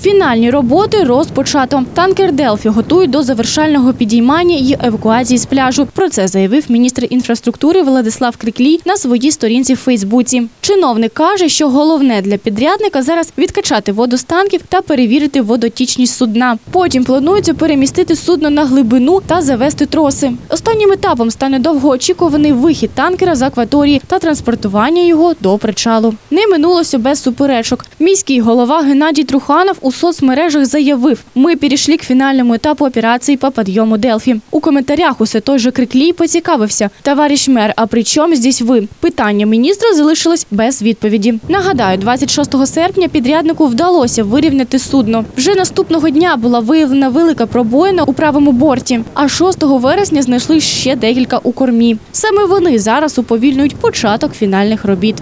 Фінальні роботи розпочато. Танкер Делфі готують до завершального підіймання і евакуації з пляжу. Про це заявив міністр інфраструктури Владислав Криклій на своїй сторінці в Фейсбуці. Чиновник каже, що головне для підрядника зараз відкачати воду з танків та перевірити водотічність судна. Потім планується перемістити судно на глибину та завести троси. Останнім етапом стане довгоочікуваний вихід танкера з акваторії та транспортування його до причалу. Не минулося без суперечок. Міський голова Геннадій Труханов у соцмережах заявив: ми перейшли к фінальному етапу операції по підйому Делфі. У коментарях усе той же Криклій поцікавився. Товариш мер, а при чому здесь ви? Питання міністра залишилось без відповіді. Нагадаю, 26 серпня підряднику вдалося вирівняти судно. Вже наступного дня була виявлена велика пробоїна у правому борті. А 6 вересня знайшли ще декілька у кормі. Саме вони зараз уповільнюють початок фінальних робіт.